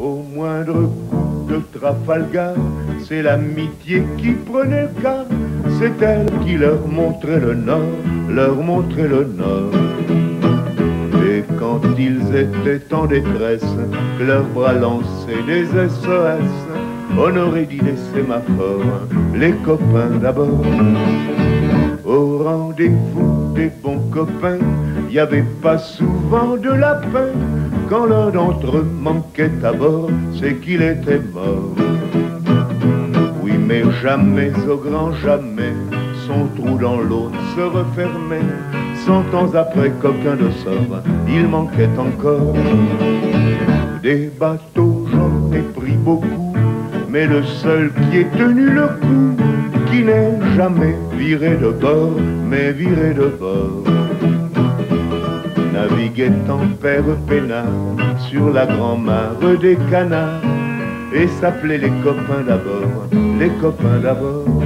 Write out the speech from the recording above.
Au moindre coup de Trafalgar, c'est l'amitié qui prenait le cas. C'est elle qui leur montrait le nord, leur montrait le nord. Et quand ils étaient en détresse, que leurs bras lançaient des SOS, on aurait dit des sémaphores, les copains d'abord. Au rendez-vous des bons copains, il n'y avait pas souvent de lapin. Quand l'un d'entre eux manquait à bord, c'est qu'il était mort. Oui, mais jamais, au grand jamais, son trou dans l'eau se refermait. Cent ans après qu'aucun de sort, il manquait encore. Des bateaux, j'en ai pris beaucoup, mais le seul qui ait tenu le coup, qui n'est jamais viré de bord, mais viré de bord. Naviguait en père peinard sur la grand-mare des canards et s'appelait les copains d'abord, les copains d'abord.